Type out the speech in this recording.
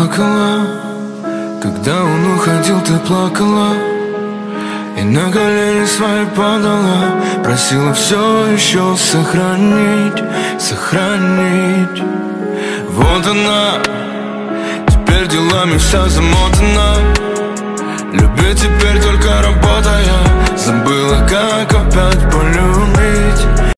плакала. Когда он уходил, ты плакала. И на колени свои падала. Просила все еще сохранить, сохранить. Вот она. Теперь делами вся замотана. Любить теперь только работая. Забыла, как опять